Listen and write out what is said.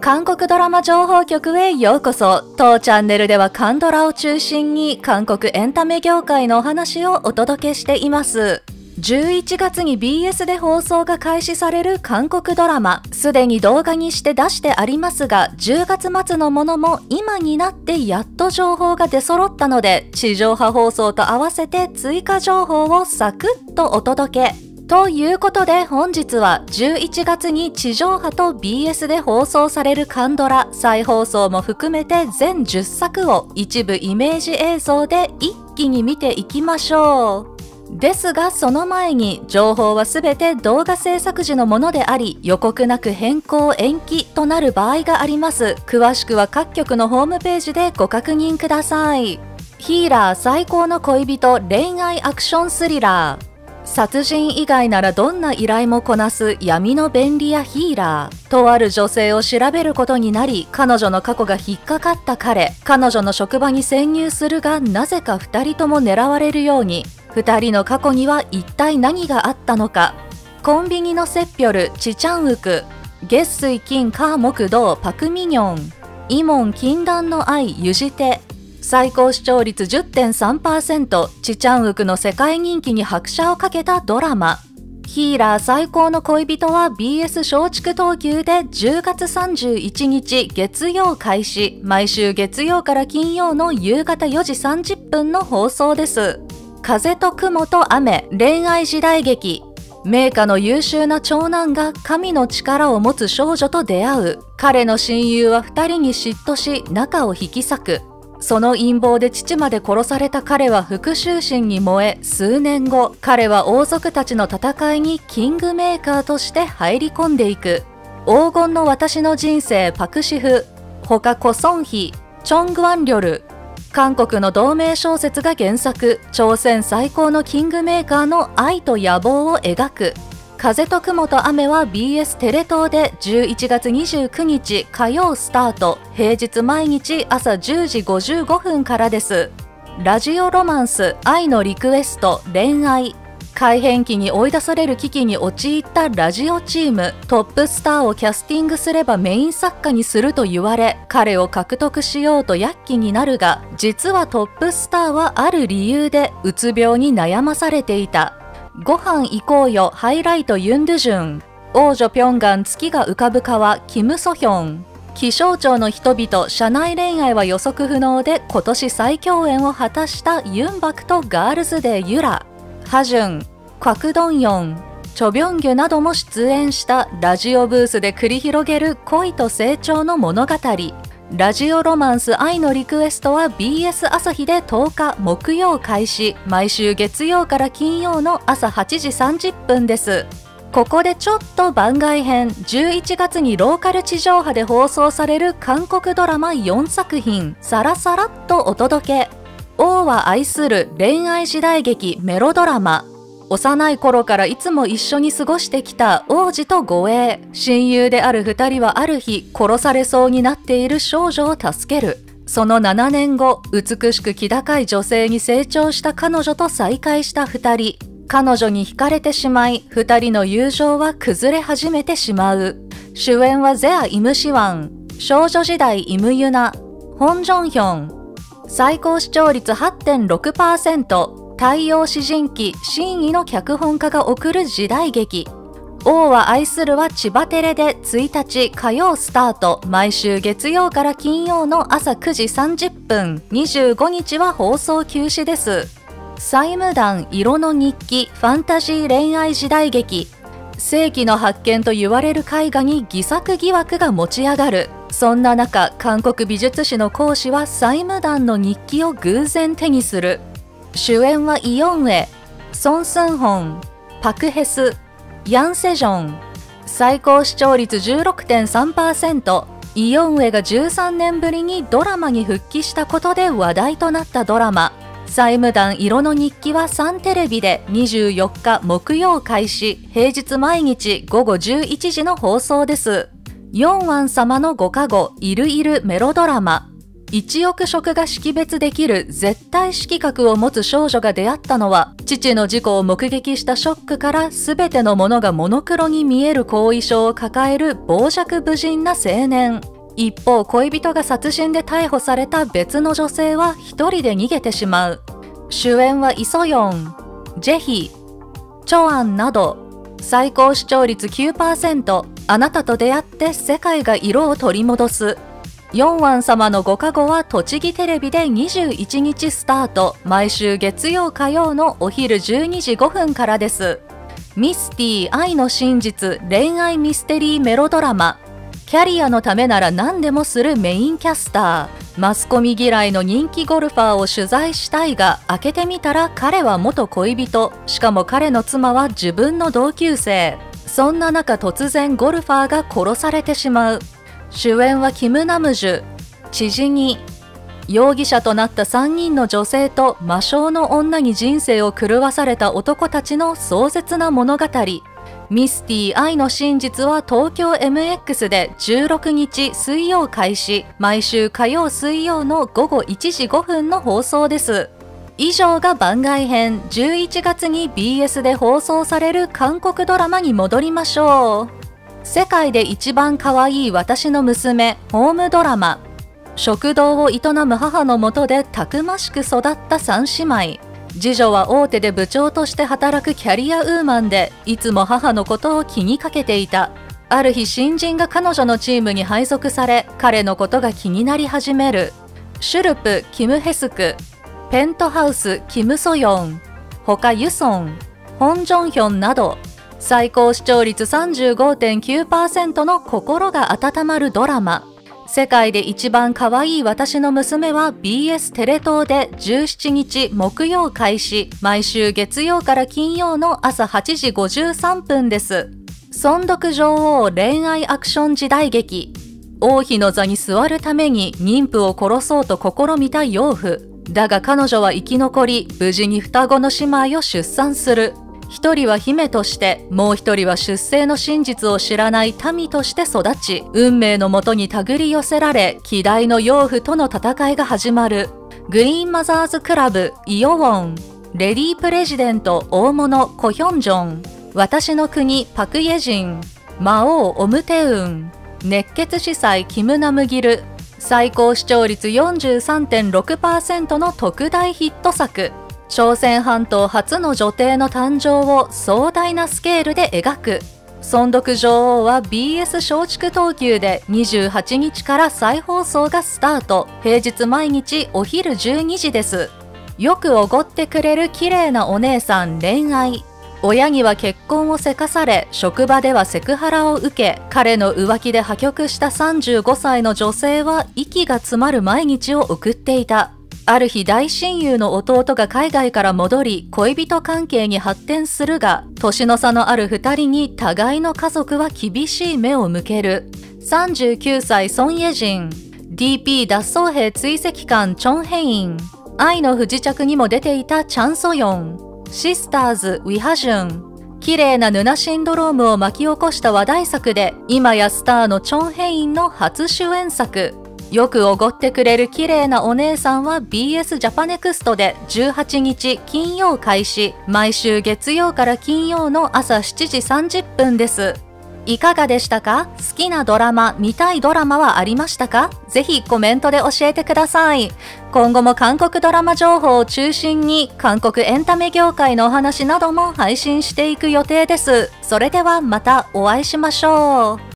韓国ドラマ情報局へようこそ。当チャンネルでは韓ドラを中心に韓国エンタメ業界のお話をお届けしています。11月に BS で放送が開始される韓国ドラマ。すでに動画にして出してありますが10月末のものも今になってやっと情報が出揃ったので地上波放送と合わせて追加情報をサクッとお届け。ということで本日は11月に地上波と BS で放送されるカンドラ再放送も含めて全10作を一部イメージ映像で一気に見ていきましょう。ですがその前に情報はすべて動画制作時のものであり予告なく変更延期となる場合があります。詳しくは各局のホームページでご確認ください。ヒーラー最高の恋人恋愛アクションスリラー。殺人以外ならどんな依頼もこなす闇の便利屋ヒーラーとある女性を調べることになり彼女の過去が引っかかった彼彼女の職場に潜入するがなぜか2人とも狙われるように2人の過去には一体何があったのか。コンビニのセッピョルチチャンウク月水金火木道パクミニョンイモン禁断の愛ユジテ最高視聴率10.3%チチャンウクの世界人気に拍車をかけたドラマ。ヒーラー最高の恋人は BS 松竹東急で10月31日月曜開始。毎週月曜から金曜の夕方4時30分の放送です。風と雲と雨恋愛時代劇。名家の優秀な長男が神の力を持つ少女と出会う。彼の親友は2人に嫉妬し仲を引き裂く。その陰謀で父まで殺された彼は復讐心に燃え数年後彼は王族たちの戦いにキングメーカーとして入り込んでいく。黄金の私の人生パクシフ他コソンヒチョングワンリョル。韓国の同名小説が原作。朝鮮最高のキングメーカーの愛と野望を描く。風と雲と雨は BS テレ東で11月29日火曜スタート。平日毎日朝10時55分からです。ラジオロマンス愛のリクエスト恋愛。改変期に追い出される危機に陥ったラジオチーム。トップスターをキャスティングすればメイン作家にすると言われ彼を獲得しようと躍起になるが実はトップスターはある理由でうつ病に悩まされていた。ご飯行こうよハイライトユンドゥジュン。王女ピョンガン月が浮かぶ川キム・ソヒョン。気象庁の人々社内恋愛は予測不能で今年再共演を果たしたユンバクとガールズデーユラ。ハジュンククドンヨン。チョビョンギュなども出演したラジオブースで繰り広げる恋と成長の物語。ラジオロマンス愛のリクエストは BS 朝日で10日木曜開始毎週月曜から金曜の朝8時30分です。ここでちょっと番外編11月にローカル地上波で放送される韓国ドラマ4作品さらさらっとお届け。王は愛する恋愛時代劇メロドラマ幼い頃からいつも一緒に過ごしてきた王子と護衛。親友である2人はある日殺されそうになっている少女を助ける。その7年後美しく気高い女性に成長した彼女と再会した2人。彼女に惹かれてしまい2人の友情は崩れ始めてしまう。主演はゼア・イムシワン。少女時代イムユナ。ホン・ジョンヒョン。最高視聴率8.6%太陽詩人記真意の脚本家が送る時代劇。王は愛するは千葉テレで1日火曜スタート。毎週月曜から金曜の朝9時30分。25日は放送休止です。債務団色の日記ファンタジー恋愛時代劇。世紀の発見と言われる絵画に偽作疑惑が持ち上がる。そんな中韓国美術史の講師は債務団の日記を偶然手にする。主演はイヨンエ、ソン・スンホン、パク・ヘス、ヤン・セジョン。最高視聴率16.3%。イヨンエが13年ぶりにドラマに復帰したことで話題となったドラマ。債務団色の日記は3テレビで24日木曜開始、平日毎日午後11時の放送です。ヨンワン様のご加護、いるいるメロドラマ。1億色が識別できる絶対色覚を持つ少女が出会ったのは父の事故を目撃したショックから全てのものがモノクロに見える後遺症を抱える傍若無人な青年。一方、恋人が殺人で逮捕された別の女性は一人で逃げてしまう。主演はイソヨン、ジェヒ、チョアンなど、最高視聴率9%、あなたと出会って世界が色を取り戻す。4ワン様のご加護は栃木テレビで21日スタート、毎週月曜火曜のお昼12時5分からです。ミスティ愛の真実恋愛ミステリーメロドラマ。キャリアのためなら何でもするメインキャスター。マスコミ嫌いの人気ゴルファーを取材したいが開けてみたら彼は元恋人。しかも彼の妻は自分の同級生。そんな中突然ゴルファーが殺されてしまう。主演はキム・ナムジュ知事に容疑者となった3人の女性と魔性の女に人生を狂わされた男たちの壮絶な物語ミスティ愛の真実は東京 MX で16日水曜開始、毎週火曜水曜の午後1時5分の放送です。以上が番外編、11月に BS で放送される韓国ドラマに戻りましょう。世界で一番可愛い私の娘、ホームドラマ。食堂を営む母のもとでたくましく育った3姉妹。次女は大手で部長として働くキャリアウーマンでいつも母のことを気にかけていた。ある日新人が彼女のチームに配属され彼のことが気になり始める。シュルプ・キム・ヘスク。ペントハウス・キム・ソヨン。他ユソンホン・ジョンヒョンなど。最高視聴率35.9%の心が温まるドラマ世界で一番可愛い私の娘は BS テレ東で17日木曜開始、毎週月曜から金曜の朝8時53分です。尊読女王恋愛アクション時代劇。王妃の座に座るために妊婦を殺そうと試みた養父。だが彼女は生き残り、無事に双子の姉妹を出産する。一人は姫としてもう一人は出生の真実を知らない民として育ち運命のもとに手繰り寄せられ希代の養父との戦いが始まる。グリーンマザーズクラブイオウォン。レディープレジデント大物コヒョンジョン。私の国パクイェジン。魔王オムテウン。熱血司祭キムナムギル。最高視聴率43.6%の特大ヒット作。朝鮮半島初の女帝の誕生を壮大なスケールで描く。尊読女王は BS 松竹東急で28日から再放送がスタート。平日毎日お昼12時です。よくおごってくれる綺麗なお姉さん恋愛。親には結婚をせかされ職場ではセクハラを受け彼の浮気で破局した35歳の女性は息が詰まる毎日を送っていた。ある日大親友の弟が海外から戻り恋人関係に発展するが年の差のある2人に互いの家族は厳しい目を向ける。39歳ソン・イェジン。DP 脱走兵追跡官チョン・ヘイン。愛の不時着にも出ていたチャン・ソヨン。シスターズ・ウィハジュン。綺麗なヌナシンドロームを巻き起こした話題作で今やスターのチョン・ヘインの初主演作。よくおごってくれる綺麗なお姉さんは BS ジャパネクストで18日金曜開始、毎週月曜から金曜の朝7時30分です。いかがでしたか？好きなドラマ、見たいドラマはありましたか？ぜひコメントで教えてください。今後も韓国ドラマ情報を中心に韓国エンタメ業界のお話なども配信していく予定です。それではまたお会いしましょう。